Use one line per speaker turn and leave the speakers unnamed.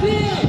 Clear!